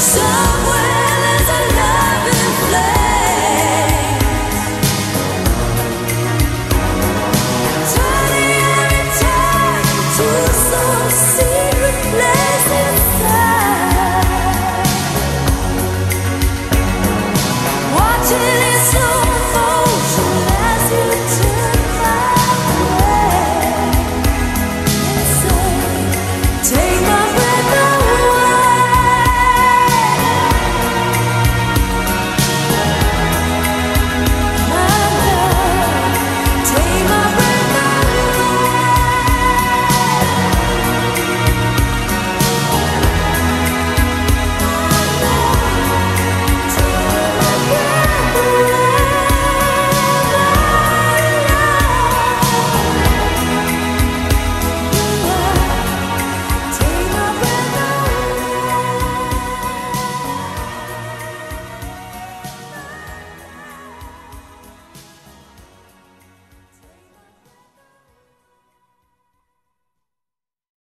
So